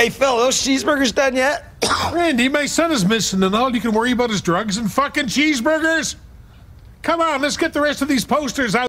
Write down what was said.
Hey, Phil, those cheeseburgers done yet? Randy, my son is missing and all you can worry about is drugs and fucking cheeseburgers. Come on, let's get the rest of these posters out.